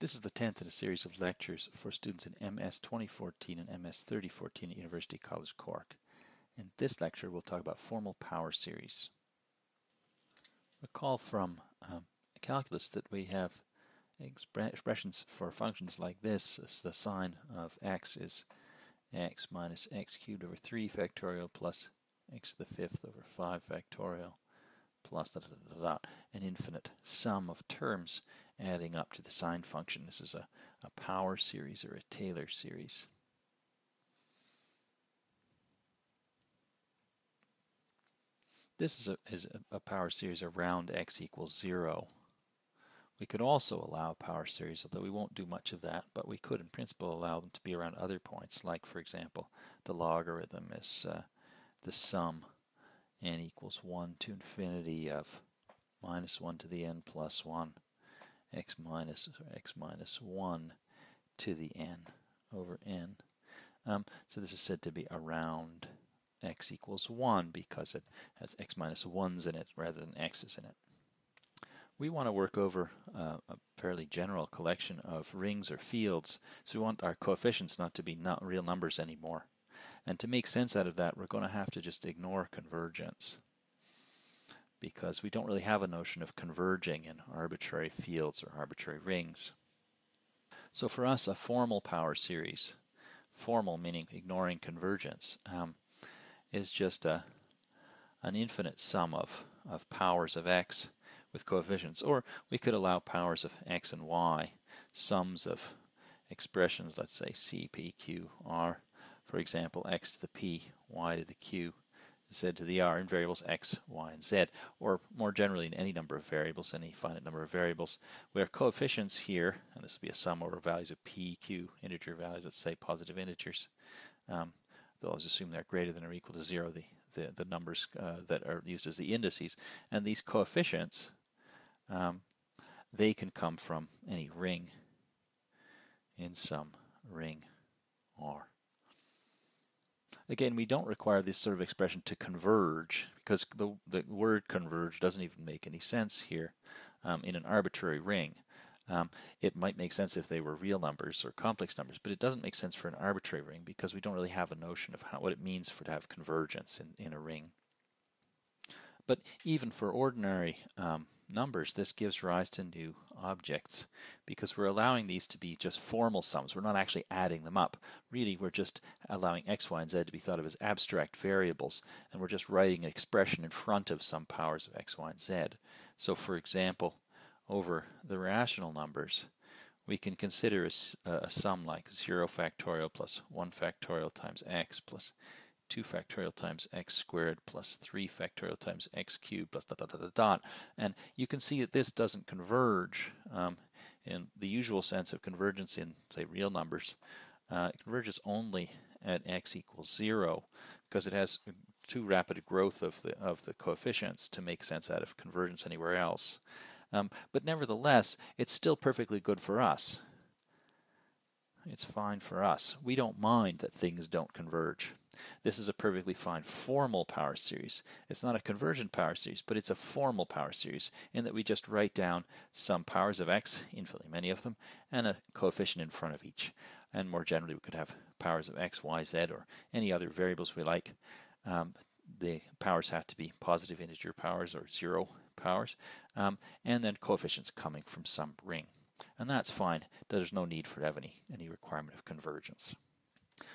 This is the 10th in a series of lectures for students in MS 2014 and MS 3014 at University College Cork. In this lecture we'll talk about formal power series. Recall from um, calculus that we have expressions for functions like this the sine of x is x minus x cubed over 3 factorial plus x to the fifth over 5 factorial plus da, da, da, da, an infinite sum of terms adding up to the sine function. This is a, a power series or a Taylor series. This is a, is a power series around x equals 0. We could also allow power series, although we won't do much of that, but we could in principle allow them to be around other points, like for example the logarithm is uh, the sum n equals 1 to infinity of minus 1 to the n plus 1 x minus x minus 1 to the n over n. Um, so this is said to be around x equals 1 because it has x minus 1's in it rather than x's in it. We want to work over uh, a fairly general collection of rings or fields, so we want our coefficients not to be not real numbers anymore. And to make sense out of that, we're going to have to just ignore convergence because we don't really have a notion of converging in arbitrary fields or arbitrary rings. So for us, a formal power series, formal meaning ignoring convergence, um, is just a, an infinite sum of, of powers of x with coefficients. Or we could allow powers of x and y, sums of expressions, let's say c, p, q, r, for example, x to the p, y to the q, z to the r in variables x, y, and z, or more generally in any number of variables, any finite number of variables, where coefficients here, and this will be a sum over values of p, q, integer values, let's say positive integers, um, they'll always assume they're greater than or equal to zero, the, the, the numbers uh, that are used as the indices, and these coefficients, um, they can come from any ring in some ring R. Again, we don't require this sort of expression to converge because the, the word converge doesn't even make any sense here um, in an arbitrary ring. Um, it might make sense if they were real numbers or complex numbers, but it doesn't make sense for an arbitrary ring because we don't really have a notion of how, what it means for to have convergence in, in a ring. But even for ordinary um, numbers, this gives rise to new objects because we're allowing these to be just formal sums. We're not actually adding them up. Really, we're just allowing x, y, and z to be thought of as abstract variables, and we're just writing an expression in front of some powers of x, y, and z. So for example, over the rational numbers, we can consider a, a sum like 0 factorial plus 1 factorial times x plus 2 factorial times x squared plus 3 factorial times x cubed plus dot dot dot dot dot. And you can see that this doesn't converge um, in the usual sense of convergence in, say, real numbers. Uh, it converges only at x equals 0 because it has too rapid growth of the, of the coefficients to make sense out of convergence anywhere else. Um, but nevertheless, it's still perfectly good for us. It's fine for us. We don't mind that things don't converge. This is a perfectly fine formal power series. It's not a convergent power series, but it's a formal power series in that we just write down some powers of x, infinitely many of them, and a coefficient in front of each. And more generally, we could have powers of x, y, z, or any other variables we like. Um, the powers have to be positive integer powers or zero powers, um, and then coefficients coming from some ring. And that's fine. There's no need for any, any requirement of convergence.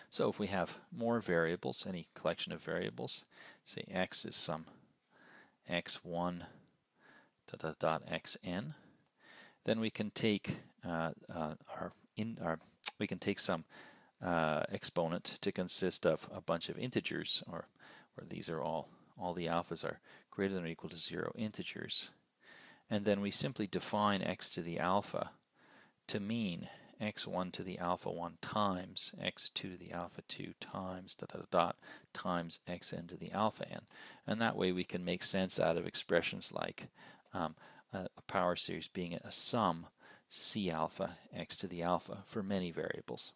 So if we have more variables, any collection of variables, say x is some x1 dot, dot, dot xn, then we can take uh, uh, our in our we can take some uh, exponent to consist of a bunch of integers, or where these are all all the alphas are greater than or equal to zero integers, and then we simply define x to the alpha to mean x1 to the alpha 1 times x2 to the alpha 2 times dot, dot, dot times xn to the alpha n. And that way we can make sense out of expressions like um, a, a, power series being a sum c alpha x to the alpha for many variables.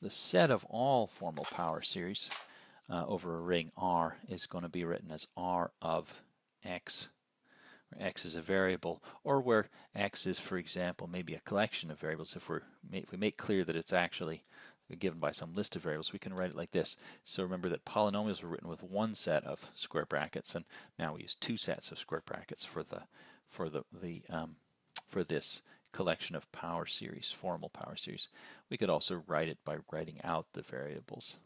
The set of all formal power series uh, over a ring R is going to be written as R of x where x is a variable, or where x is, for example, maybe a collection of variables. If, we're, if we make clear that it's actually given by some list of variables, we can write it like this. So remember that polynomials were written with one set of square brackets, and now we use two sets of square brackets for the for the the um, for this collection of power series, formal power series. We could also write it by writing out the variables.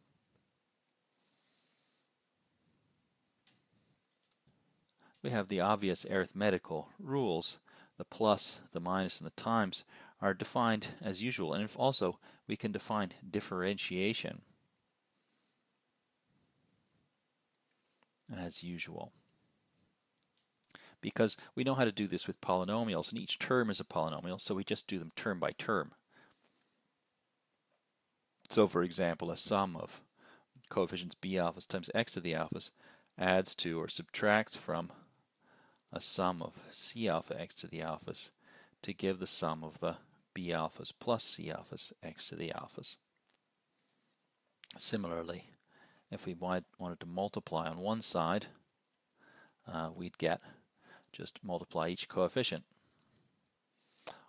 We have the obvious arithmetical rules. The plus, the minus, and the times are defined as usual. And also we can define differentiation as usual. Because we know how to do this with polynomials, and each term is a polynomial, so we just do them term by term. So for example, a sum of coefficients b alphas times x to the alphas adds to or subtracts from a sum of c alpha x to the alphas to give the sum of the b alphas plus c alphas x to the alphas. Similarly, if we wanted to multiply on one side, uh, we'd get just multiply each coefficient.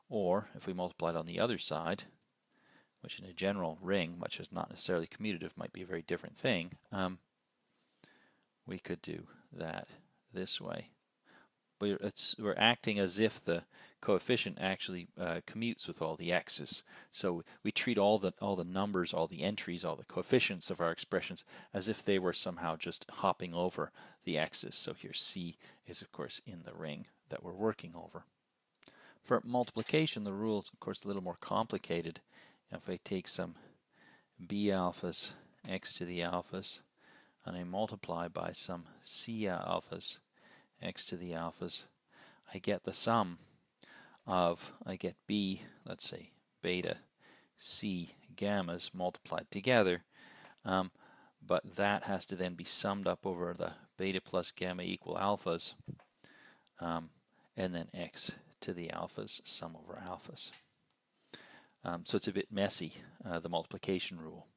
Or if we multiplied on the other side, which in a general ring, which is not necessarily commutative, might be a very different thing, um, we could do that this way we're, we're acting as if the coefficient actually uh, commutes with all the x's. So we treat all the all the numbers, all the entries, all the coefficients of our expressions as if they were somehow just hopping over the x's. So here c is of course in the ring that we're working over. For multiplication, the rule is of course a little more complicated. If I take some b alphas x to the alphas and I multiply by some c alphas x to the alphas, I get the sum of, I get b, let's say, beta, c, gammas multiplied together, um, but that has to then be summed up over the beta plus gamma equal alphas, um, and then x to the alphas sum over alphas. Um, so it's a bit messy, uh, the multiplication rule.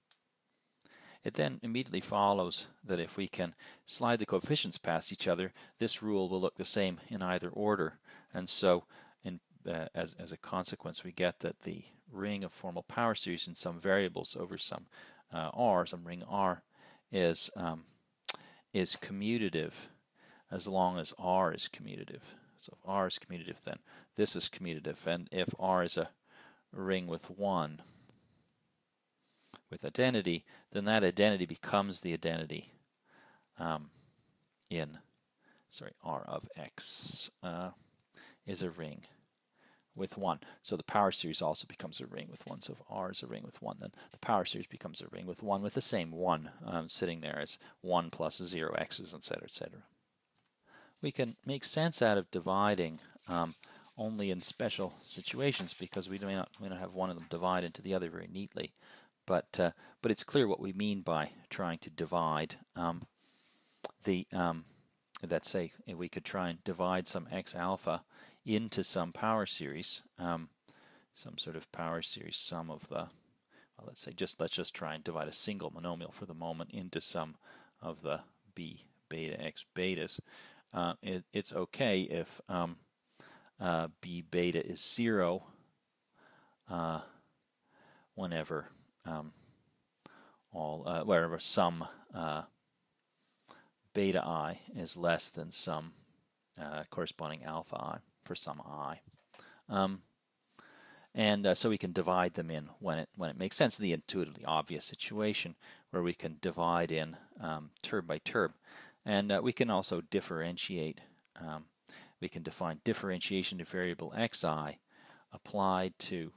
It then immediately follows that if we can slide the coefficients past each other, this rule will look the same in either order. And so in, uh, as, as a consequence, we get that the ring of formal power series in some variables over some uh, r, some ring r, is, um, is commutative as long as r is commutative. So if r is commutative, then this is commutative. And if r is a ring with 1, with identity, then that identity becomes the identity um, in, sorry, R of X uh, is a ring with 1. So the power series also becomes a ring with 1. So if R is a ring with 1, then the power series becomes a ring with 1 with the same 1 um, sitting there as 1 plus 0 x's, etc., etc. We can make sense out of dividing um, only in special situations because we may not, may not have one of them divide into the other very neatly but uh, but it's clear what we mean by trying to divide um, the um, let's say we could try and divide some x alpha into some power series um, some sort of power series sum of the well, let's say just let's just try and divide a single monomial for the moment into some of the b beta x betas uh, it, it's okay if um, uh, b beta is zero uh, whenever um, all uh, wherever some uh, beta i is less than some uh, corresponding alpha i for some i. Um, and uh, so we can divide them in when it when it makes sense. in The intuitively obvious situation where we can divide in um, term by term, and uh, we can also differentiate. Um, we can define differentiation to variable xi applied to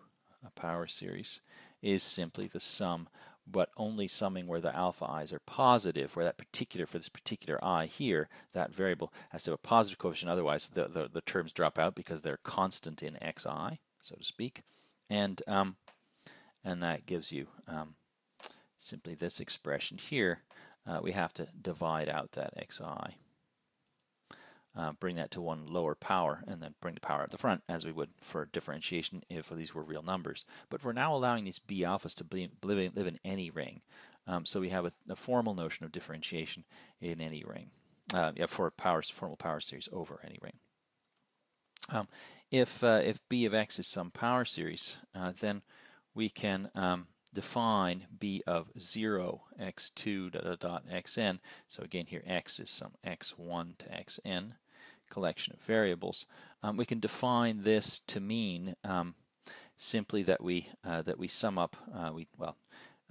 a power series is simply the sum, but only summing where the alpha i's are positive, where that particular, for this particular i here, that variable has to have a positive coefficient, otherwise the, the, the terms drop out because they're constant in xi, so to speak. And, um, and that gives you um, simply this expression here. Uh, we have to divide out that xi uh, bring that to one lower power and then bring the power at the front as we would for differentiation if these were real numbers. But we're now allowing these B alphas to be, live, in any ring. Um, so we have a, a, formal notion of differentiation in any ring, uh, yeah, for power, formal power series over any ring. Um, if, uh, if b of x is some power series, uh, then we can um, define b of 0, x2, dot, dot, dot, xn. So again, here x is some x1 to xn collection of variables. Um, we can define this to mean um, simply that we uh, that we sum up uh, we well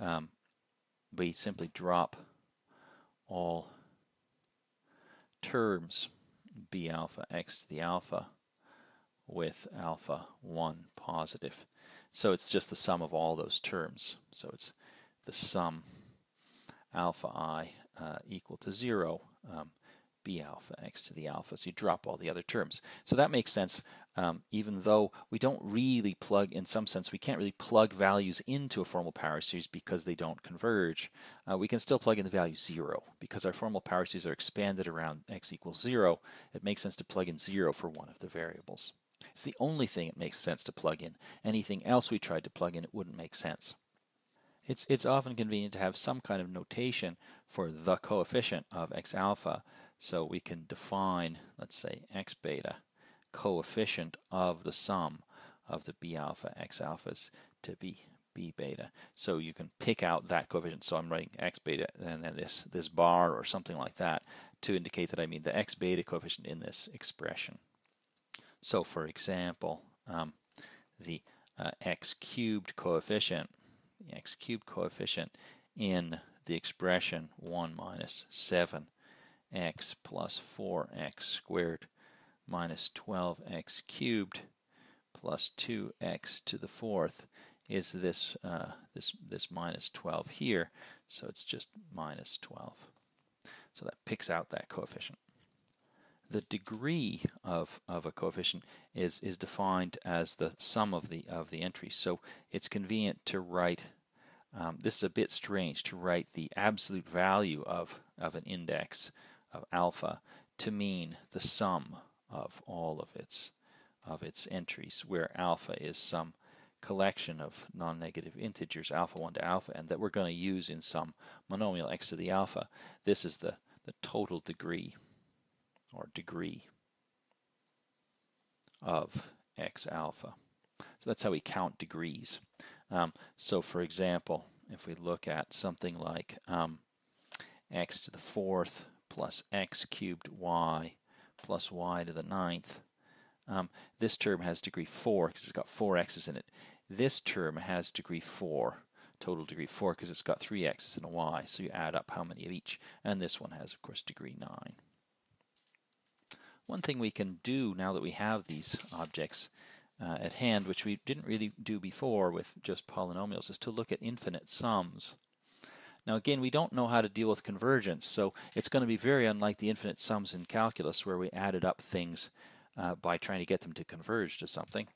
um, we simply drop all terms b alpha x to the alpha with alpha 1 positive. So it's just the sum of all those terms. So it's the sum alpha i uh, equal to 0 um, b alpha x to the alpha. So you drop all the other terms. So that makes sense, um, even though we don't really plug, in some sense, we can't really plug values into a formal power series because they don't converge. Uh, we can still plug in the value 0 because our formal power series are expanded around x equals 0. It makes sense to plug in 0 for one of the variables. It's the only thing it makes sense to plug in. Anything else we tried to plug in, it wouldn't make sense. It's, it's often convenient to have some kind of notation for the coefficient of x alpha so we can define, let's say, x beta coefficient of the sum of the b alpha x alphas to be b beta. So you can pick out that coefficient. So I'm writing x beta and then this, this bar or something like that to indicate that I mean the x beta coefficient in this expression. So for example, um, the uh, x cubed coefficient, the x cubed coefficient in the expression 1 minus 7 x plus 4x squared minus 12x cubed plus 2x to the fourth is this uh, this this minus 12 here. So it's just minus 12 so that picks out that coefficient. The degree of, of a coefficient is is defined as the sum of the of the entries. So it's convenient to write um, this is a bit strange to write the absolute value of of an index of alpha to mean the sum of all of its of its entries, where alpha is some collection of non-negative integers, alpha 1 to alpha, and that we're going to use in some monomial x to the alpha. This is the, the total degree, or degree, of x alpha. So that's how we count degrees. Um, so for example, if we look at something like um, x to the fourth plus x cubed y plus y to the ninth. Um, this term has degree 4 because it's got 4 x's in it. This term has degree 4, total degree 4, because it's got 3 x's and a y. So you add up how many of each. And this one has, of course, degree 9. One thing we can do now that we have these objects uh, at hand, which we didn't really do before with just polynomials, is to look at infinite sums. Now again, we don't know how to deal with convergence, so it's going to be very unlike the infinite sums in calculus where we added up things uh, by trying to get them to converge to something.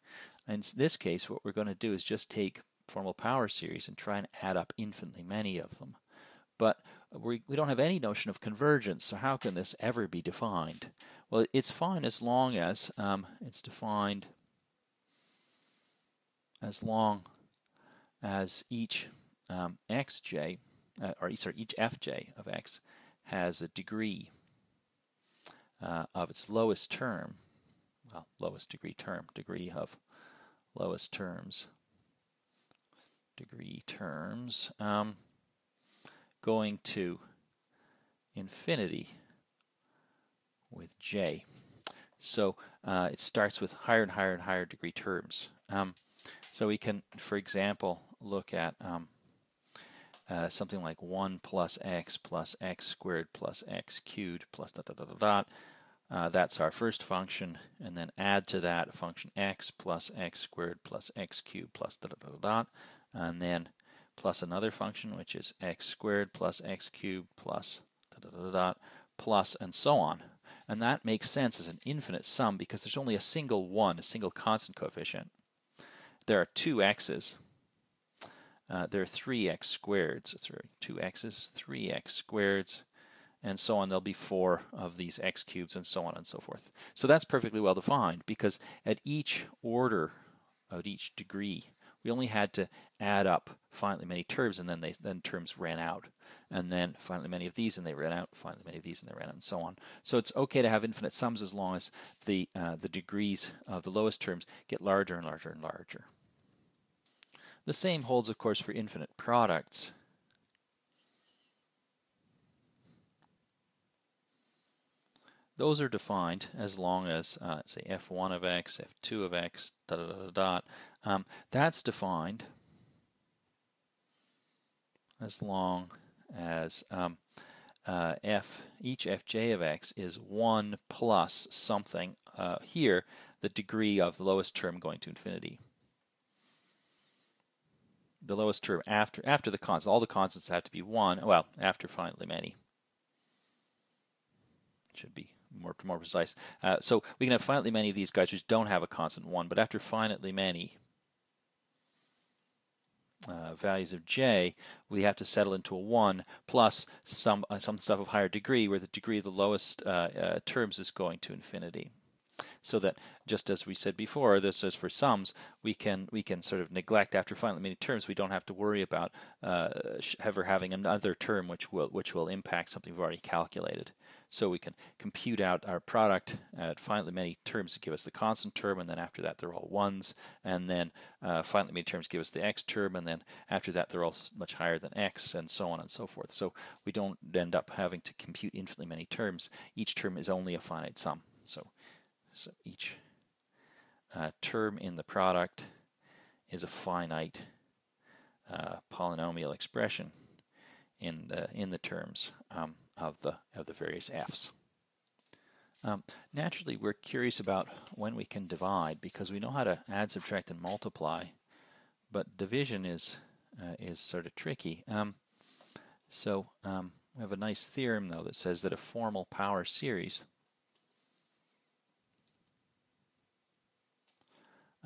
In this case, what we're going to do is just take formal power series and try and add up infinitely many of them. But we, we don't have any notion of convergence, so how can this ever be defined? Well, it's fine as long as um, it's defined as long as each um, xj uh, or sorry, each fj of x has a degree uh, of its lowest term, well, lowest degree term, degree of lowest terms, degree terms, um, going to infinity with j. So uh, it starts with higher and higher and higher degree terms. Um, so we can, for example, look at um, uh, something like 1 plus x plus x squared plus x cubed plus dot dot dot dot. dot. Uh, that's our first function, and then add to that function x plus x squared plus x cubed plus dot dot dot dot, and then plus another function which is x squared plus x cubed plus dot dot dot dot plus and so on. And that makes sense as an infinite sum because there's only a single one, a single constant coefficient. There are two x's, uh, there are 3x squared, so there are two x's, 3x squareds, and so on. There'll be four of these x cubes and so on and so forth. So that's perfectly well defined because at each order, at each degree, we only had to add up finitely many terms, and then they then terms ran out, and then finitely many of these, and they ran out. Finitely many of these, and they ran out, and so on. So it's okay to have infinite sums as long as the uh, the degrees of the lowest terms get larger and larger and larger. The same holds, of course, for infinite products. Those are defined as long as, uh, say, f1 of x, f2 of x, dot, dot, dot, dot. Um, that's defined as long as um, uh, f each fj of x is 1 plus something uh, here, the degree of the lowest term going to infinity. The lowest term after after the constant, all the constants have to be 1, well, after finitely many. Should be more more precise. Uh, so we can have finitely many of these guys which don't have a constant 1, but after finitely many uh, values of j, we have to settle into a 1 plus some uh, some stuff of higher degree where the degree of the lowest uh, uh, terms is going to infinity so that just as we said before, this is for sums, we can we can sort of neglect after finitely many terms. We don't have to worry about uh, ever having another term which will which will impact something we've already calculated. So we can compute out our product at finitely many terms to give us the constant term, and then after that they're all ones, and then uh, many terms give us the x term, and then after that they're all much higher than x, and so on and so forth. So we don't end up having to compute infinitely many terms. Each term is only a finite sum. So so each uh, term in the product is a finite uh, polynomial expression in the in the terms um, of the of the various f's. Um, naturally, we're curious about when we can divide because we know how to add, subtract, and multiply, but division is uh, is sort of tricky. Um, so um, we have a nice theorem though that says that a formal power series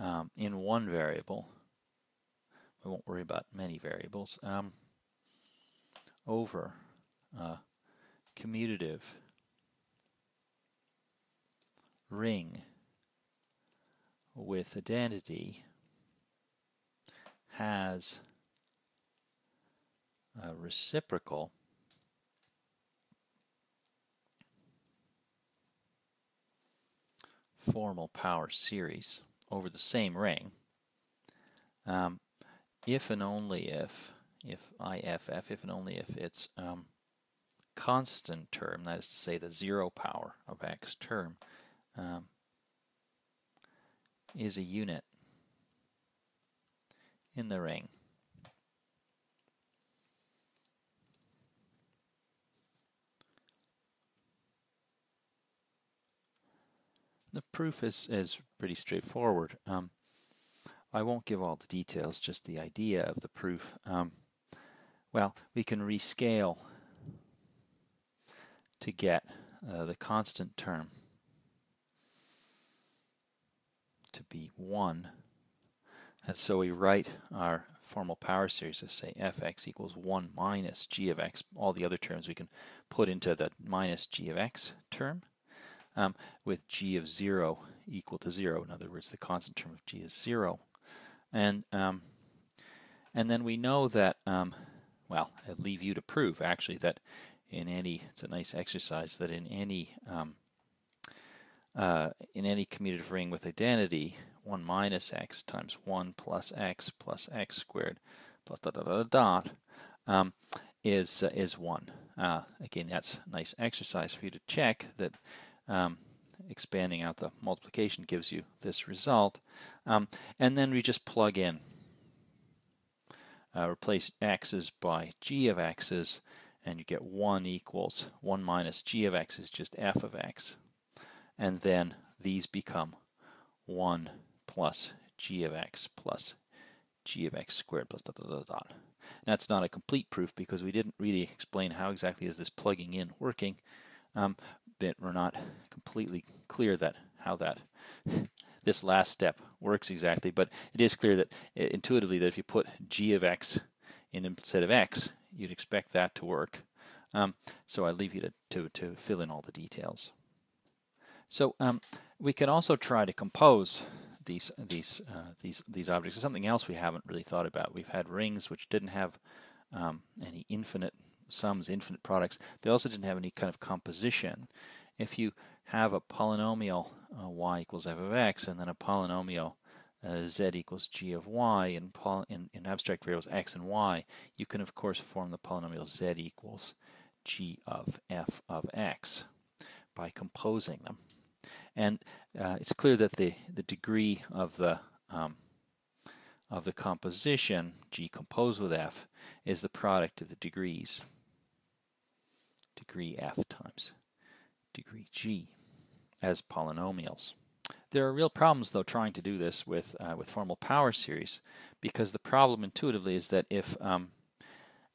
um, in one variable. We won't worry about many variables. Um, over uh, commutative ring with identity has a reciprocal formal power series over the same ring, um, if and only if, if IFF, if and only if it's um, constant term, that is to say the zero power of x term, um, is a unit in the ring. The proof is, is pretty straightforward. Um, I won't give all the details, just the idea of the proof. Um, well, we can rescale to get uh, the constant term to be 1. And so we write our formal power series as say fx equals 1 minus g of x. All the other terms we can put into the minus g of x term um, with g of 0 equal to 0. In other words, the constant term of g is 0. And, um, and then we know that, um, well, I leave you to prove actually that in any, it's a nice exercise, that in any um, uh, in any commutative ring with identity, 1 minus x times 1 plus x plus x squared plus dot dot dot dot um, is uh, is 1. Uh, again, that's a nice exercise for you to check that um, expanding out the multiplication gives you this result. Um, and then we just plug in. Uh, replace x's by g of x's, and you get 1 equals 1 minus g of x is just f of x. And then these become 1 plus g of x plus g of x squared plus dot dot dot dot. That's not a complete proof because we didn't really explain how exactly is this plugging in working. Um, bit we're not completely clear that how that this last step works exactly, but it is clear that intuitively that if you put g of x in instead of x, you'd expect that to work. Um, so I leave you to, to, to, fill in all the details. So um, we can also try to compose these these uh, these these objects It's something else we haven't really thought about. We've had rings which didn't have um, any infinite sums, infinite products. They also didn't have any kind of composition. If you have a polynomial uh, y equals f of x and then a polynomial uh, z equals g of y in, in, in abstract variables x and y, you can of course form the polynomial z equals g of f of x by composing them. And uh, it's clear that the, the degree of the um, of the composition, g composed with f, is the product of the degrees. Degree f times degree g as polynomials. There are real problems, though, trying to do this with uh, with formal power series, because the problem intuitively is that if um,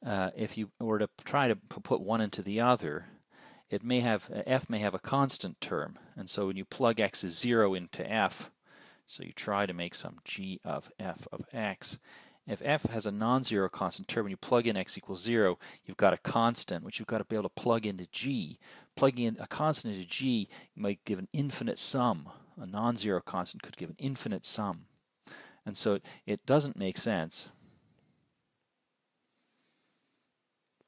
uh, if you were to try to put one into the other, it may have f may have a constant term, and so when you plug x is zero into f, so you try to make some g of f of x. If f has a non-zero constant term, when you plug in x equals zero, you've got a constant, which you've got to be able to plug into g. Plugging in a constant into g might give an infinite sum. A non-zero constant could give an infinite sum. And so it, it doesn't make sense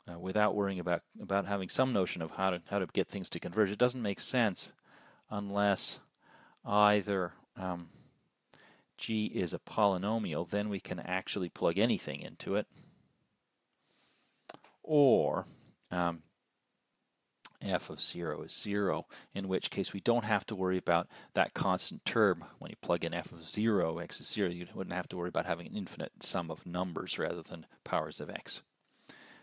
uh, without worrying about about having some notion of how to how to get things to converge. It doesn't make sense unless either um, g is a polynomial, then we can actually plug anything into it, or um, f of 0 is 0, in which case we don't have to worry about that constant term. When you plug in f of 0, x is 0, you wouldn't have to worry about having an infinite sum of numbers rather than powers of x.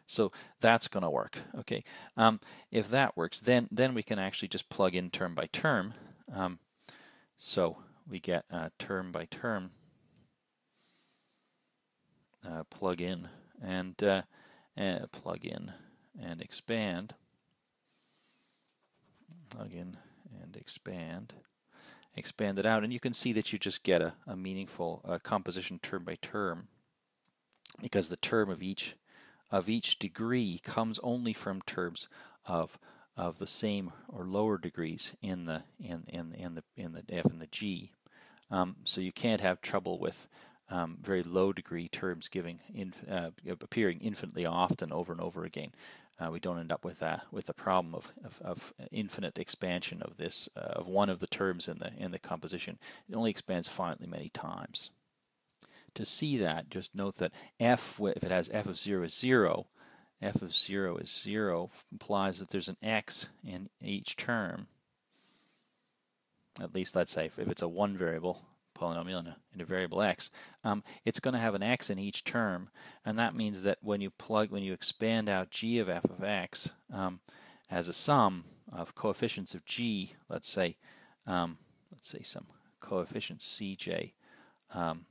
So that's going to work. Okay, um, if that works, then then we can actually just plug in term by term. Um, so we get uh, term by term uh, plug in and uh, uh plug in and expand. Plug in and expand. Expand it out, and you can see that you just get a, a meaningful uh, composition term by term because the term of each of each degree comes only from terms of of the same or lower degrees in the in in in the in the F and the G. Um, so you can't have trouble with um, very low degree terms giving in, uh, appearing infinitely often over and over again. Uh, we don't end up with that with the problem of, of, of infinite expansion of this uh, of one of the terms in the in the composition. It only expands finitely many times to see that, just note that f, if it has f of 0 is 0, f of 0 is 0 implies that there's an x in each term. At least let's say if it's a one variable polynomial in a, and a variable x, um, it's going to have an x in each term, and that means that when you plug, when you expand out g of f of x um, as a sum of coefficients of g, let's say, um, let's say some coefficients cj, um,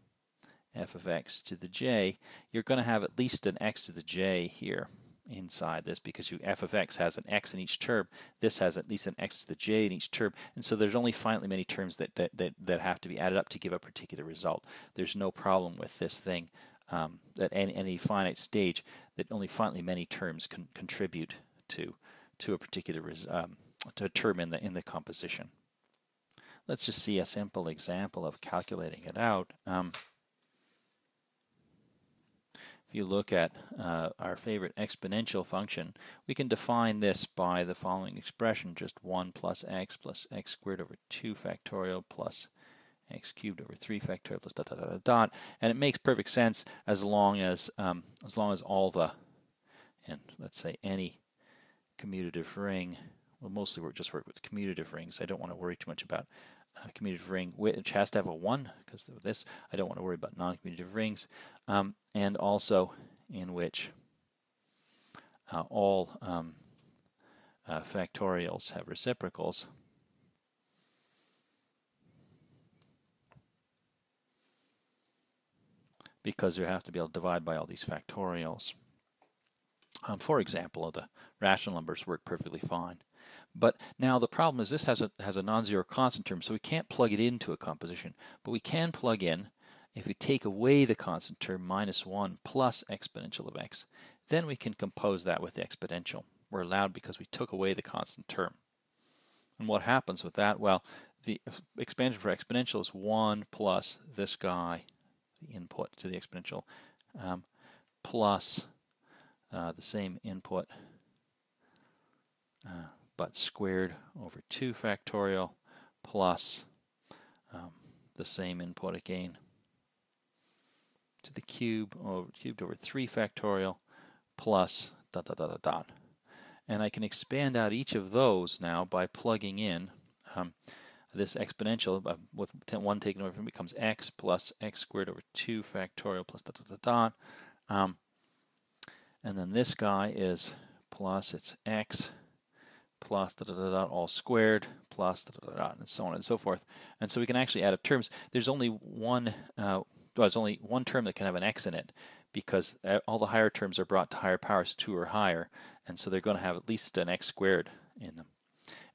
f of x to the j, you're going to have at least an x to the j here inside this because you f of x has an x in each term. This has at least an x to the j in each term. And so there's only finitely many terms that, that, that, that have to be added up to give a particular result. There's no problem with this thing um, at any, any finite stage that only finitely many terms can contribute to to a particular um, to a term in the in the composition. Let's just see a simple example of calculating it out. Um, if you look at uh, our favorite exponential function, we can define this by the following expression, just 1 plus x plus x squared over 2 factorial plus x cubed over 3 factorial plus dot dot dot dot, dot. and it makes perfect sense as long as um, as long as all the and let's say any commutative ring will mostly work just work with commutative rings. I don't want to worry too much about commutative ring which has to have a 1 because of this. I don't want to worry about non-commutative rings. Um, and also in which uh, all um, uh, factorials have reciprocals. because you have to be able to divide by all these factorials. Um, for example, the rational numbers work perfectly fine. But now the problem is this has a, has a non-zero constant term, so we can't plug it into a composition. But we can plug in, if we take away the constant term, minus 1 plus exponential of x, then we can compose that with the exponential. We're allowed because we took away the constant term. And what happens with that? Well, the expansion for exponential is 1 plus this guy, the input to the exponential, um, plus uh, the same input, uh, but squared over 2 factorial plus um, the same input again to the cube over cubed over 3 factorial plus dot dot dot dot dot. And I can expand out each of those now by plugging in um, this exponential uh, with 1 taken over it becomes x plus x squared over 2 factorial plus dot dot dot dot. Um, and then this guy is plus it's x plus da da da all squared plus da da da and so on and so forth. And so we can actually add up terms. There's only one uh, well, there's only one term that can have an x in it because uh, all the higher terms are brought to higher powers, 2 or higher, and so they're going to have at least an x squared in them.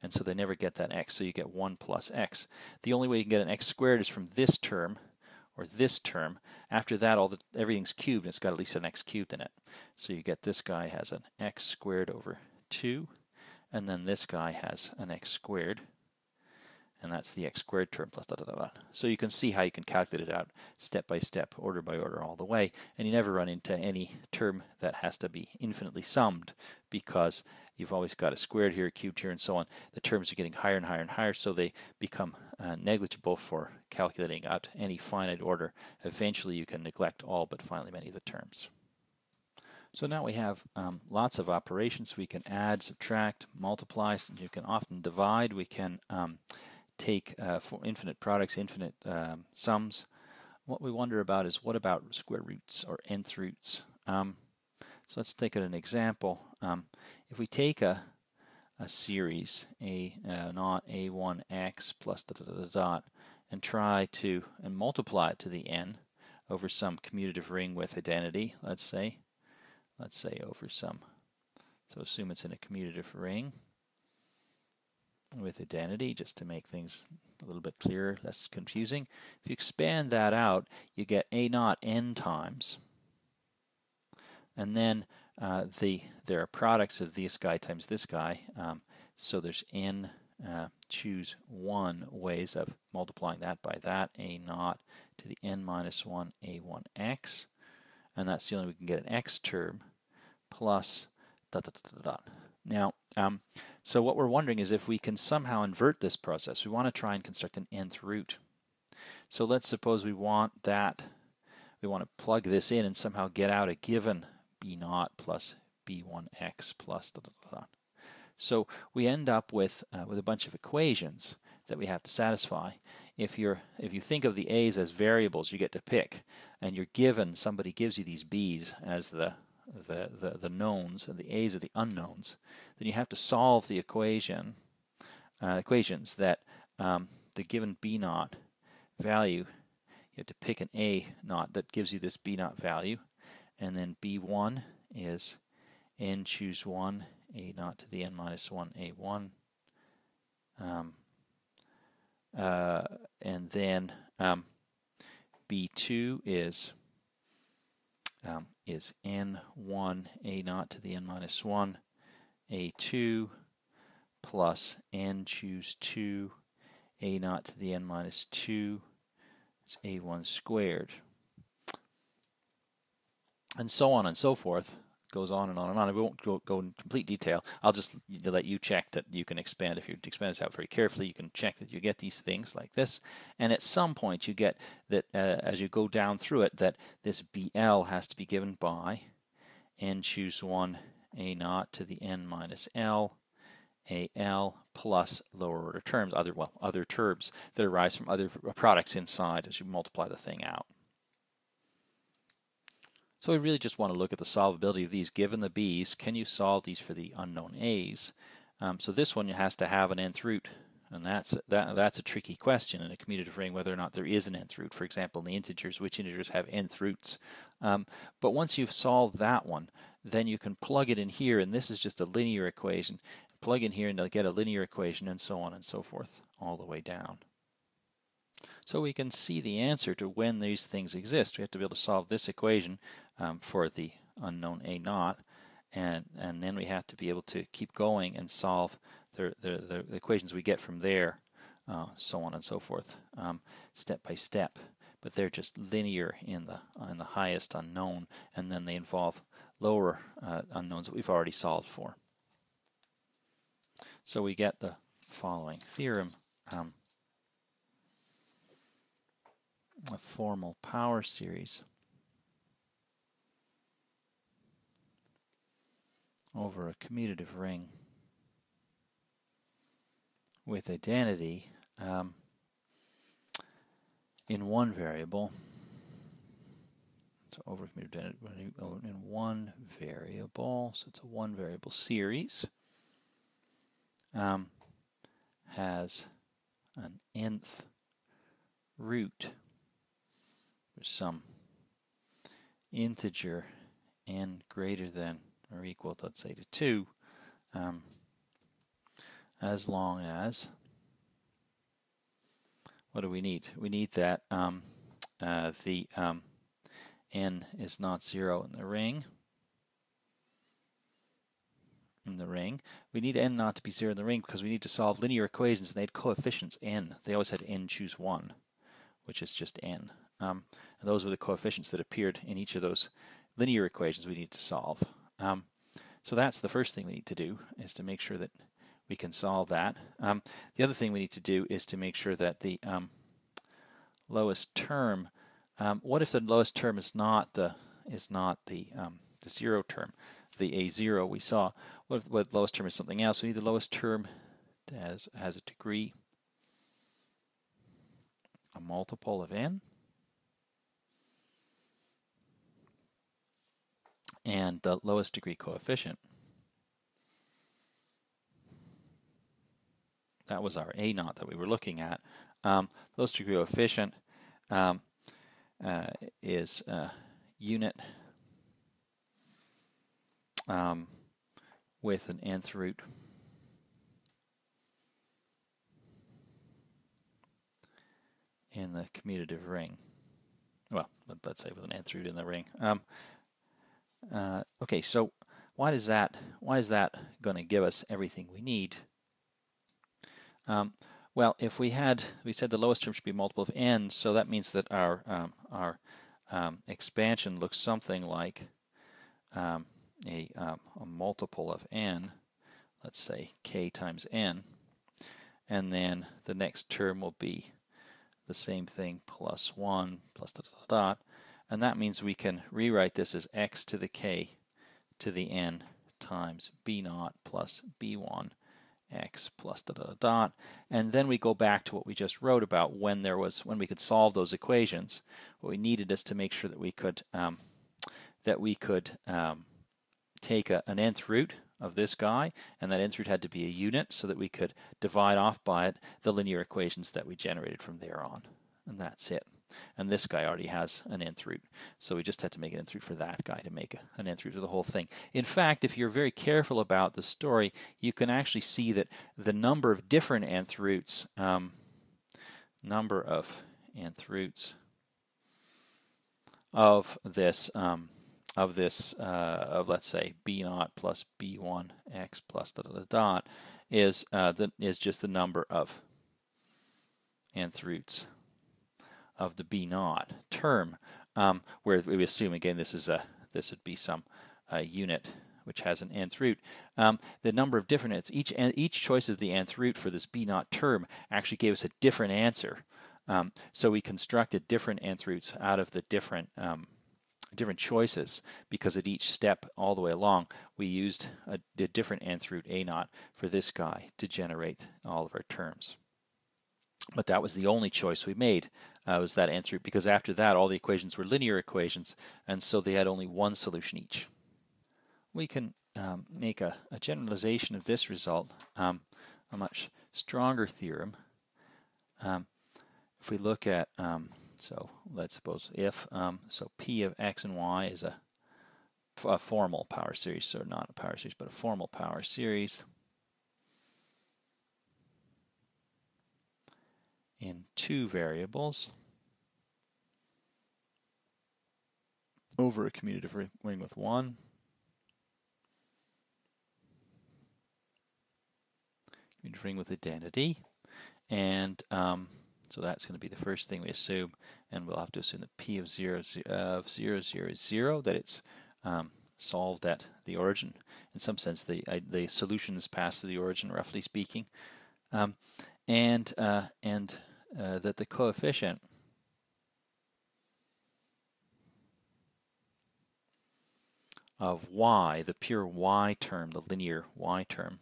And so they never get that x, so you get 1 plus x. The only way you can get an x squared is from this term, or this term. After that, all the everything's cubed, and it's got at least an x cubed in it. So you get this guy has an x squared over 2, and then this guy has an x squared and that's the x squared term plus. So you can see how you can calculate it out step by step, order by order, all the way, and you never run into any term that has to be infinitely summed because you've always got a squared here, a cubed here, and so on. The terms are getting higher and higher and higher, so they become uh, negligible for calculating out any finite order. Eventually you can neglect all but finitely many of the terms. So now we have um, lots of operations. We can add, subtract, multiply. You can often divide. We can um, take uh, for infinite products, infinite um, sums. What we wonder about is what about square roots or nth roots? Um, so let's take an example. Um, if we take a, a series, a uh, not a1x plus da, da, da, dot, and try to and multiply it to the n over some commutative ring with identity, let's say, let's say over some, so assume it's in a commutative ring, with identity just to make things a little bit clearer, less confusing. If you expand that out, you get a naught n times. And then uh, the there are products of this guy times this guy. Um, so there's n, uh, choose one ways of multiplying that by that, a naught to the n minus 1 a1x. And that's the only way we can get an x term plus dot dot dot dot. Now, um, so what we're wondering is if we can somehow invert this process. We want to try and construct an nth root. So let's suppose we want that, we want to plug this in and somehow get out a given b naught plus b1x plus da, da, da. So we end up with, uh, with a bunch of equations that we have to satisfy. If you're if you think of the a's as variables you get to pick, and you're given somebody gives you these b's as the the, the, the knowns and the a's are the unknowns, then you have to solve the equation uh, equations that um, the given b naught value, you have to pick an a naught that gives you this b naught value, and then b1 is n choose 1 a naught to the n minus 1 a1. Um, uh, and then um, b2 is um, is n1 a naught to the n minus 1 a2 plus n choose 2 a naught to the n minus 2 is a1 squared. And so on and so forth goes on and on and on. I won't go, go in complete detail. I'll just let you check that you can expand. If you expand this out very carefully, you can check that you get these things like this. And at some point, you get that uh, as you go down through it, that this BL has to be given by n choose 1 a naught to the n minus L AL plus lower order terms, other well other terms that arise from other products inside as you multiply the thing out. So we really just want to look at the solvability of these. Given the b's, can you solve these for the unknown a's? Um, so this one has to have an nth root, and that's that, that's a tricky question in a commutative ring whether or not there is an nth root. For example, in the integers, which integers have nth roots? Um, but once you've solved that one, then you can plug it in here, and this is just a linear equation. Plug in here and they'll get a linear equation, and so on and so forth, all the way down. So we can see the answer to when these things exist. We have to be able to solve this equation um, for the unknown A naught, and, and then we have to be able to keep going and solve the, the, the equations we get from there uh, so on and so forth, um, step by step. But they're just linear in the in the highest unknown, and then they involve lower uh, unknowns that we've already solved for. So we get the following theorem. Um, a formal power series over a commutative ring with identity um, in one variable. So over commutative identity in one variable. So it's a one variable series. Um, has an nth root. There's some integer n greater than or equal, let's say, to 2. Um, as long as, what do we need? We need that um, uh, the um, n is not 0 in the ring. In the ring. We need n not to be 0 in the ring because we need to solve linear equations and they had coefficients n. They always had n choose 1, which is just n. Um, and those were the coefficients that appeared in each of those linear equations we need to solve. Um, so that's the first thing we need to do, is to make sure that we can solve that. Um, the other thing we need to do is to make sure that the um, lowest term, um, what if the lowest term is not the is not the um, the zero term, the a0 we saw? What if what lowest term is something else? We need the lowest term has has a degree, a multiple of n, and the lowest degree coefficient. That was our A naught that we were looking at. Um, lowest degree coefficient um, uh, is a unit um, with an nth root. in the commutative ring. Well, let's say with an nth root in the ring. Um, uh, okay, so why does that why is that going to give us everything we need? Um, well, if we had we said the lowest term should be multiple of n, so that means that our um, our um, expansion looks something like um, a, um, a multiple of n. Let's say k times n, and then the next term will be the same thing plus 1 plus dot, dot, dot, and that means we can rewrite this as x to the k to the n times b naught plus b1 x plus dot dot dot. And then we go back to what we just wrote about when there was when we could solve those equations. What we needed is to make sure that we could um, that we could um, take a, an nth root of this guy and that nth root had to be a unit so that we could divide off by it the linear equations that we generated from there on. And that's it and this guy already has an nth root. So we just had to make an nth root for that guy to make an nth root for the whole thing. In fact, if you're very careful about the story, you can actually see that the number of different nth roots, um, number of nth roots of this um, of this uh, of let's say b naught plus b1 x plus dot dot dot is uh, the, is just the number of nth roots of the B naught term, um, where we assume again this is a this would be some uh, unit which has an nth root. Um, the number of different nths, each each choice of the nth root for this B naught term actually gave us a different answer. Um, so we constructed different nth roots out of the different um, different choices because at each step all the way along we used a, a different nth root a naught for this guy to generate all of our terms. But that was the only choice we made, uh, was that answer because after that all the equations were linear equations, and so they had only one solution each. We can um, make a, a, generalization of this result, um, a much stronger theorem. Um, if we look at, um, so let's suppose if, um, so P of x and y is a, a formal power series, so not a power series, but a formal power series. in two variables over a commutative ring with one. Commutative ring with identity. and um, so that's going to be the first thing we assume, and we'll have to assume that p of 0, of 0, 0 is 0, that it's um, solved at the origin. In some sense, the, uh, the solution is passed to the origin, roughly speaking. Um, and uh, and uh, that the coefficient of y, the pure y term, the linear y term,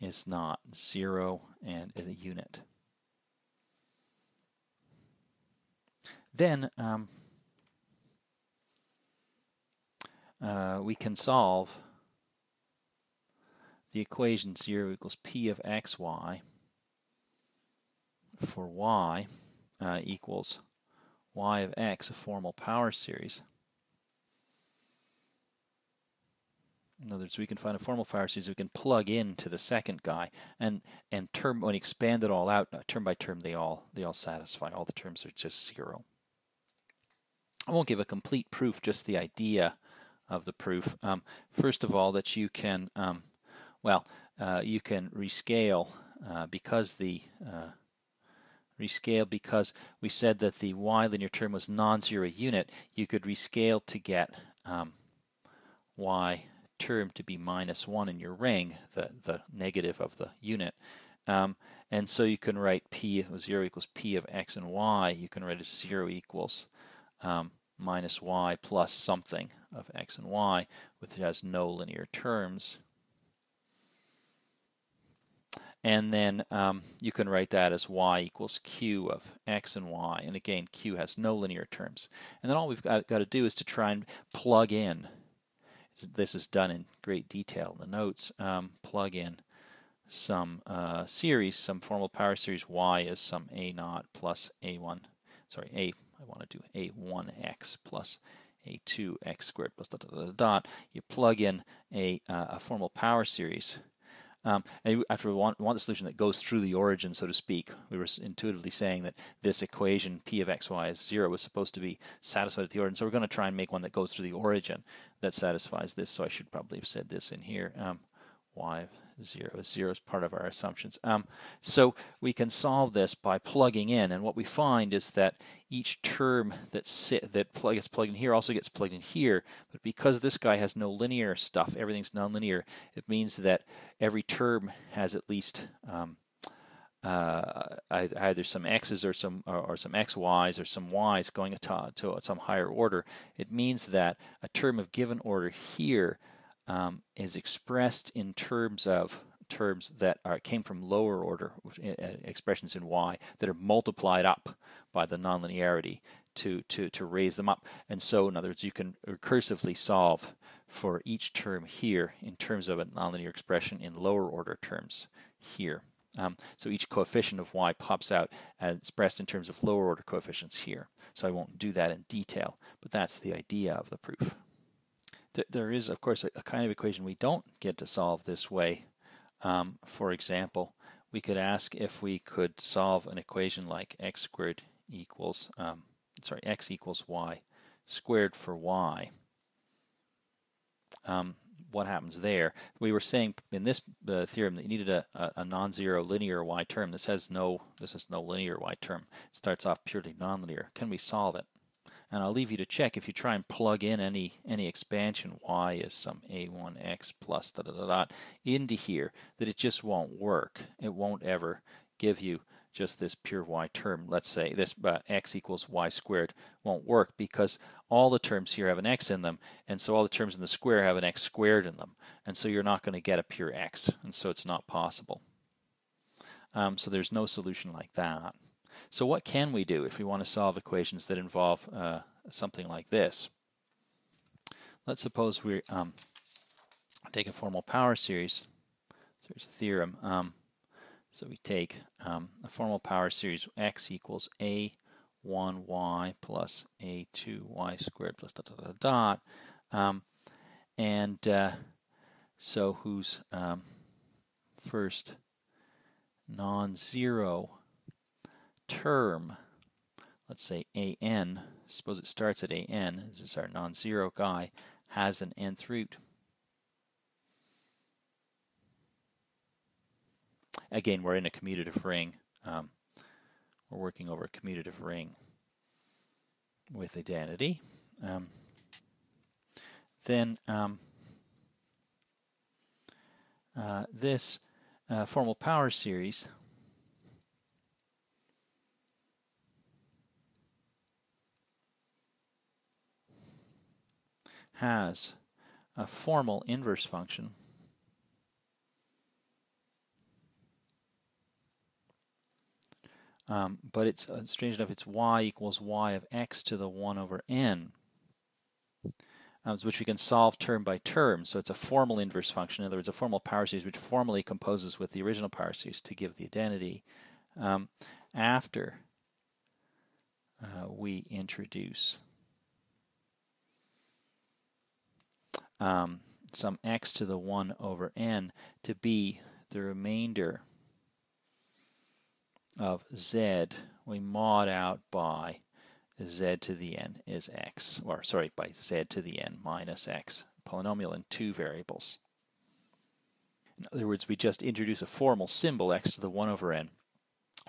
is not 0 and a unit. Then um, uh, we can solve the equation 0 equals p of xy for y uh, equals y of x, a formal power series. In other words, we can find a formal power series we can plug into the second guy, and and term when you expand it all out, term by term, they all they all satisfy. All the terms are just zero. I won't give a complete proof, just the idea of the proof. Um, first of all, that you can, um, well, uh, you can rescale uh, because the uh, rescale because we said that the y linear term was non-zero unit. You could rescale to get um, y term to be minus one in your ring, the the negative of the unit. Um, and so you can write p of 0 equals p of x and y. You can write as 0 equals um, minus y plus something of x and y, which has no linear terms. And then um, you can write that as y equals q of x and y. And again, q has no linear terms. And then all we've got, got to do is to try and plug in. This is done in great detail in the notes. Um, plug in some uh, series, some formal power series y is some a naught plus a1, sorry, a I want to do a1x plus a2x squared plus dot, dot, dot, dot. You plug in a, uh, a formal power series. Um, and after we want, want the solution that goes through the origin, so to speak. We were intuitively saying that this equation, p of xy is 0, was supposed to be satisfied at the origin. So we're going to try and make one that goes through the origin that satisfies this. So I should probably have said this in here. Um, y zero. Zero is part of our assumptions. Um, so we can solve this by plugging in, and what we find is that each term that sit, that gets plugged in here also gets plugged in here. But because this guy has no linear stuff, everything's nonlinear. It means that every term has at least um, uh, either some x's or some or, or, some xy's or some y's going to, to some higher order. It means that a term of given order here um, is expressed in terms of terms that are, came from lower order uh, expressions in y that are multiplied up by the nonlinearity to, to, to raise them up. And so, in other words, you can recursively solve for each term here in terms of a nonlinear expression in lower order terms here. Um, so each coefficient of y pops out expressed in terms of lower order coefficients here. So I won't do that in detail, but that's the idea of the proof there is, of course, a, a, kind of equation we don't get to solve this way. Um, for example, we could ask if we could solve an equation like x squared equals, um, sorry, x equals y squared for y. Um, what happens there? We were saying in this uh, theorem that you needed a, a, a non-zero linear y term. This has no, this has no linear y term. It starts off purely nonlinear. Can we solve it? And I'll leave you to check if you try and plug in any any expansion y is some a1x plus da da da da into here that it just won't work. It won't ever give you just this pure y term. Let's say this uh, x equals y squared won't work because all the terms here have an x in them and so all the terms in the square have an x squared in them and so you're not going to get a pure x and so it's not possible. Um, so there's no solution like that. So what can we do if we want to solve equations that involve uh, something like this? Let's suppose we um, take a formal power series. So here's a theorem. Um, so we take um, a formal power series x equals a1y plus a2y squared plus dot dot dot dot. Um, and uh, so whose um, first non-zero term, let's say an, suppose it starts at an, this is our non-zero guy, has an nth root. again, we're in a commutative ring. Um, we're working over a commutative ring with identity. Um, then um, uh, this uh, formal power series has a formal inverse function. Um, but it's uh, strange enough it's y equals y of x to the 1 over n um, which we can solve term by term. So it's a formal inverse function. In other words a formal power series which formally composes with the original power series to give the identity um, after uh, we introduce um, some x to the 1 over n to be the remainder of z we mod out by z to the n is x, or sorry, by z to the n minus x, polynomial in two variables. In other words, we just introduce a formal symbol x to the 1 over n,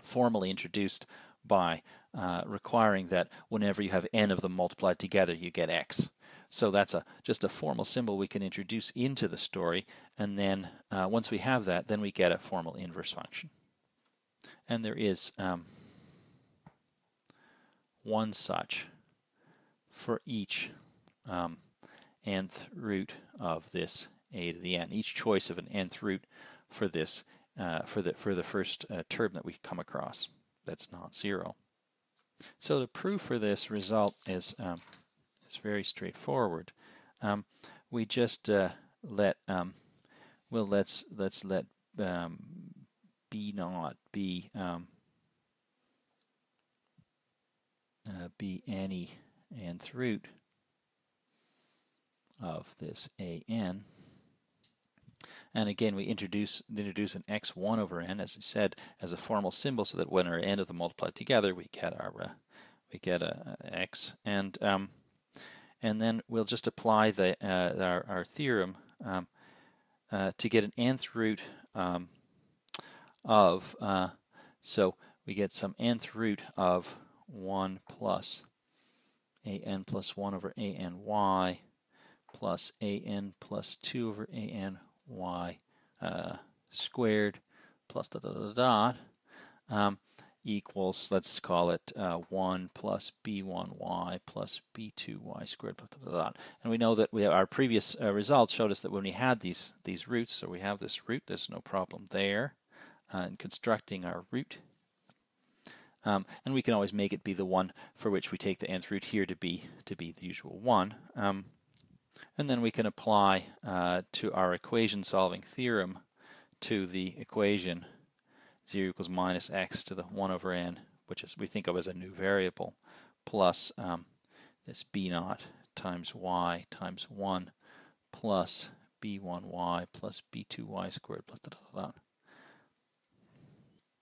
formally introduced by uh, requiring that whenever you have n of them multiplied together, you get x. So that's a just a formal symbol we can introduce into the story, and then uh, once we have that, then we get a formal inverse function. And there is um, one such for each um, nth root of this a to the n. Each choice of an nth root for this uh, for the for the first uh, term that we come across that's not zero. So the proof for this result is um, it's very straightforward. Um, we just uh, let um, well let's let's let um, b naught be um, uh, be any nth root of this a n. And again, we introduce introduce an x1 over n, as I said, as a formal symbol, so that when our n of them multiplied together, we get our uh, we get a, a x. And um, and then we'll just apply the uh, our, our theorem um, uh, to get an nth root um, of, uh, so we get some nth root of 1 plus an plus 1 over any plus an plus 2 over any uh, squared plus dot dot dot dot. Um, equals, let's call it uh, 1 plus b1y plus b2y squared. Blah, blah, blah, and we know that we have, our previous uh, results showed us that when we had these, these roots, so we have this root, there's no problem there uh, in constructing our root. Um, and we can always make it be the one for which we take the nth root here to be to be the usual one. Um, and then we can apply uh, to our equation solving theorem to the equation 0 equals minus x to the 1 over n, which is we think of as a new variable, plus um, this b naught times y times 1 plus b1y plus b2y squared plus da, da, da,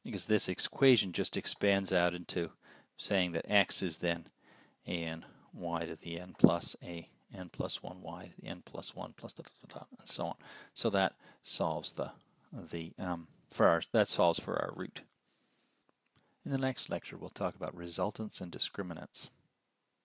Because this equation just expands out into saying that x is then a n y to the n plus a n plus 1 y to the n plus 1 plus da, da, da, da, and so on. So that solves the the um, for our, that solves for our root. In the next lecture, we'll talk about resultants and discriminants.